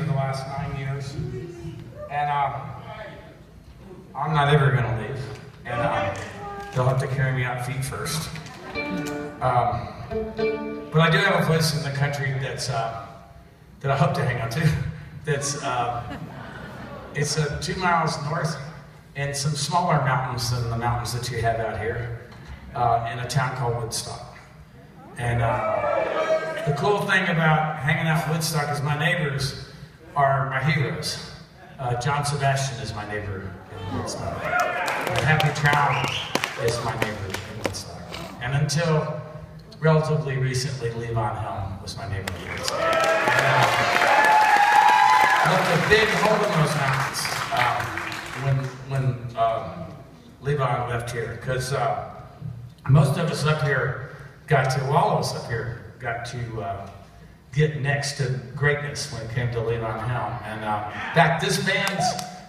for the last nine years, and uh, I'm not ever going to leave. And uh, they'll have to carry me out feet first. Um, but I do have a place in the country that's uh, that I hope to hang out to. That's uh, it's uh, two miles north and some smaller mountains than the mountains that you have out here uh, in a town called Woodstock. And the cool thing about hanging out in Woodstock is my neighbors are my heroes. Uh, John Sebastian is my neighbor in Woodstock. And Happy Traum is my neighbor in Woodstock. And until relatively recently, Levon Helm was my neighbor in Woodstock. Uh, left a big hole in those mountains um, when when um, Levon left here, because uh, most of us up here got to, all of us up here got to uh, get next to greatness when it came to Levon Helm. And uh, in fact, this band's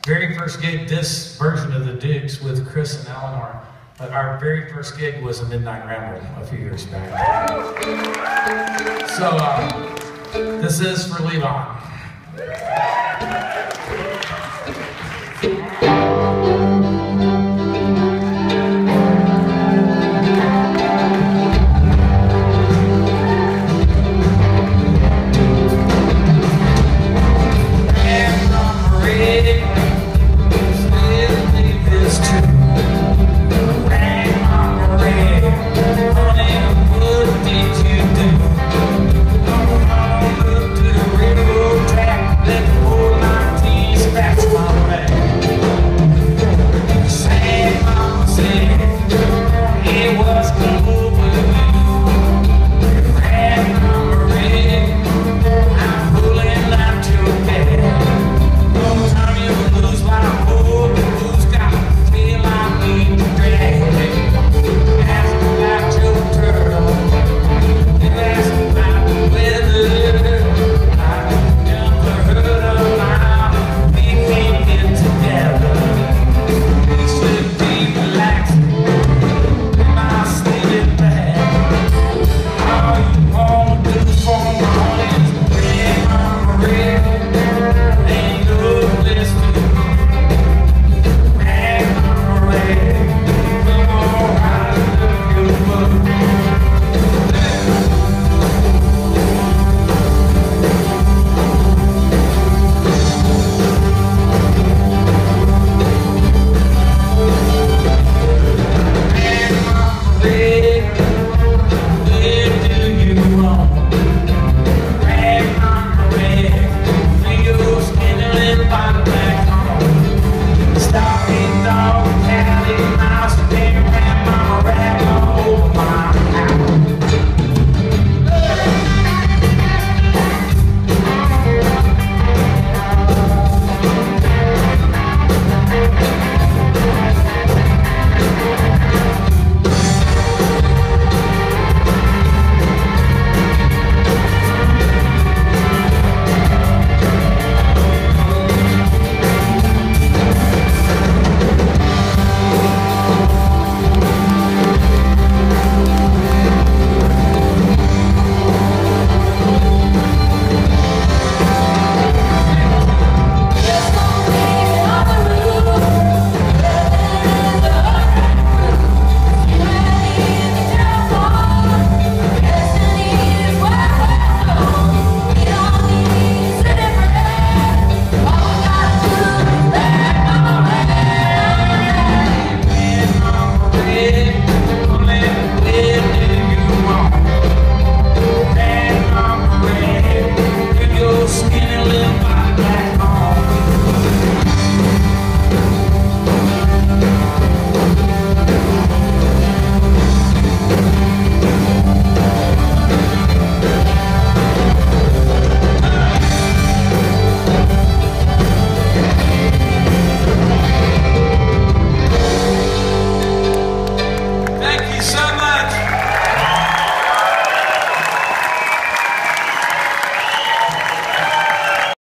very first gig, this version of the Dukes with Chris and Eleanor, uh, our very first gig was a Midnight Ramble a few years back. So uh, this is for Levon.